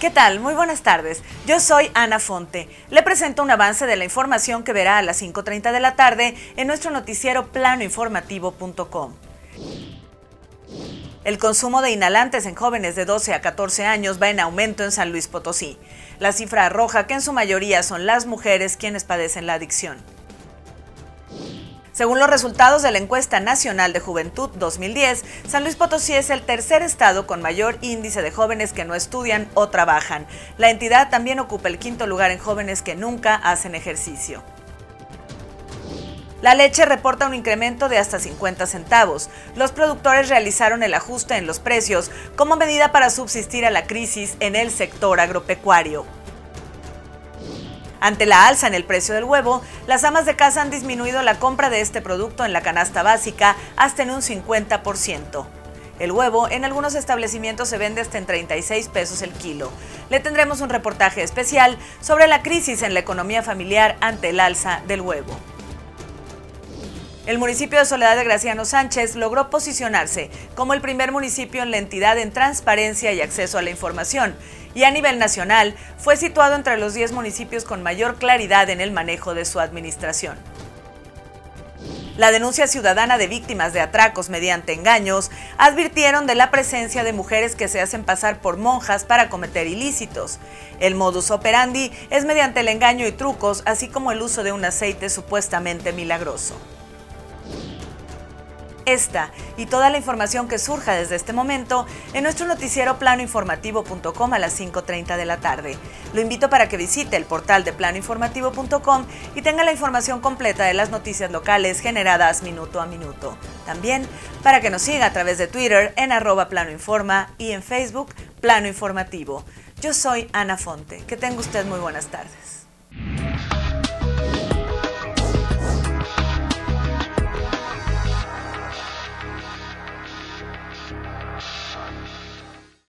¿Qué tal? Muy buenas tardes. Yo soy Ana Fonte. Le presento un avance de la información que verá a las 5.30 de la tarde en nuestro noticiero planoinformativo.com. El consumo de inhalantes en jóvenes de 12 a 14 años va en aumento en San Luis Potosí. La cifra arroja que en su mayoría son las mujeres quienes padecen la adicción. Según los resultados de la encuesta nacional de juventud 2010, San Luis Potosí es el tercer estado con mayor índice de jóvenes que no estudian o trabajan. La entidad también ocupa el quinto lugar en jóvenes que nunca hacen ejercicio. La leche reporta un incremento de hasta 50 centavos. Los productores realizaron el ajuste en los precios como medida para subsistir a la crisis en el sector agropecuario. Ante la alza en el precio del huevo, las amas de casa han disminuido la compra de este producto en la canasta básica hasta en un 50%. El huevo en algunos establecimientos se vende hasta en 36 pesos el kilo. Le tendremos un reportaje especial sobre la crisis en la economía familiar ante el alza del huevo. El municipio de Soledad de Graciano Sánchez logró posicionarse como el primer municipio en la entidad en transparencia y acceso a la información, y a nivel nacional fue situado entre los 10 municipios con mayor claridad en el manejo de su administración. La denuncia ciudadana de víctimas de atracos mediante engaños advirtieron de la presencia de mujeres que se hacen pasar por monjas para cometer ilícitos. El modus operandi es mediante el engaño y trucos, así como el uso de un aceite supuestamente milagroso. Esta y toda la información que surja desde este momento en nuestro noticiero planoinformativo.com a las 5.30 de la tarde. Lo invito para que visite el portal de planoinformativo.com y tenga la información completa de las noticias locales generadas minuto a minuto. También para que nos siga a través de Twitter en arroba planoinforma y en Facebook Plano Informativo. Yo soy Ana Fonte. Que tenga usted muy buenas tardes.